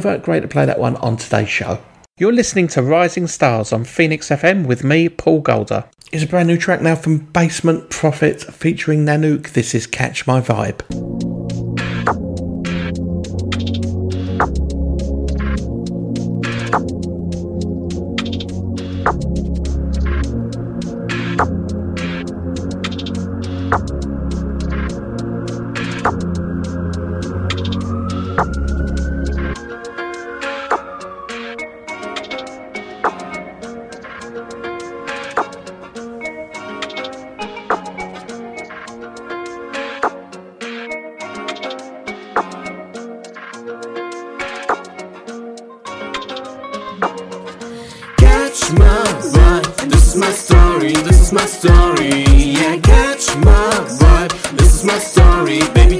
Great to play that one on today's show. You're listening to Rising Stars on Phoenix FM with me, Paul Golder. It's a brand new track now from Basement Prophet featuring Nanook. This is Catch My Vibe. My right, this is my story. This is my story. Yeah, catch my vibe. This is my story, baby.